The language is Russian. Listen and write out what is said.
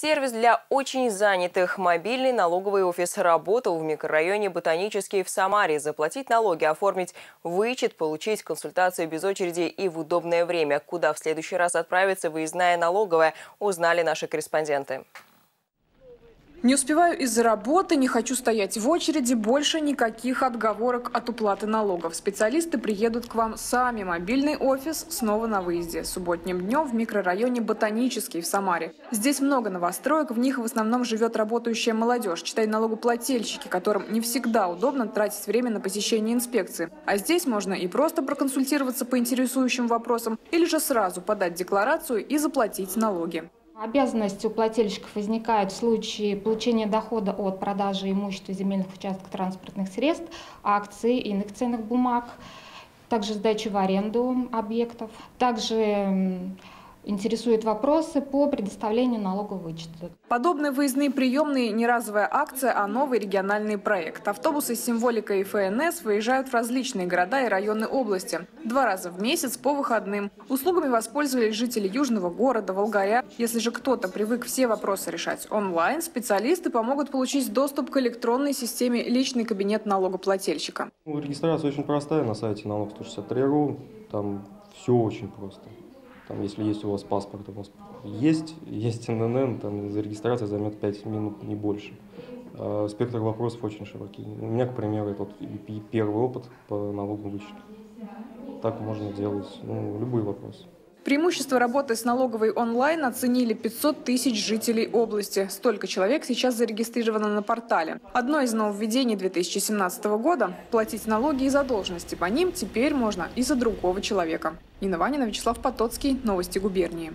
Сервис для очень занятых. Мобильный налоговый офис работал в микрорайоне Ботанический в Самаре. Заплатить налоги, оформить вычет, получить консультацию без очереди и в удобное время. Куда в следующий раз отправится выездная налоговая, узнали наши корреспонденты. Не успеваю из-за работы, не хочу стоять в очереди, больше никаких отговорок от уплаты налогов. Специалисты приедут к вам сами. Мобильный офис снова на выезде. Субботним днем в микрорайоне Ботанический в Самаре. Здесь много новостроек, в них в основном живет работающая молодежь, читай налогоплательщики, которым не всегда удобно тратить время на посещение инспекции. А здесь можно и просто проконсультироваться по интересующим вопросам, или же сразу подать декларацию и заплатить налоги. Обязанности у плательщиков возникают в случае получения дохода от продажи имущества земельных участков транспортных средств, акций, иных ценных бумаг, также сдачи в аренду объектов, также интересуют вопросы по предоставлению налогового вычета. Подобные выездные приемные не разовая акция, а новый региональный проект. Автобусы с символикой ФНС выезжают в различные города и районы области. Два раза в месяц по выходным. Услугами воспользовались жители Южного города, Волгаря. Если же кто-то привык все вопросы решать онлайн, специалисты помогут получить доступ к электронной системе «Личный кабинет налогоплательщика». Ну, регистрация очень простая на сайте налог 163.ру. Там все очень просто. Там, если есть у вас паспорт, у вас есть, есть ННН, там за регистрация займет 5 минут, не больше. А спектр вопросов очень широкий. У меня, к примеру, это вот первый опыт по налоговому вычету. Так можно делать ну, любой вопрос. Преимущество работы с налоговой онлайн оценили 500 тысяч жителей области. Столько человек сейчас зарегистрировано на портале. Одно из нововведений 2017 года – платить налоги и задолженности по ним теперь можно и за другого человека. Нина Ванина, Вячеслав Потоцкий. Новости губернии.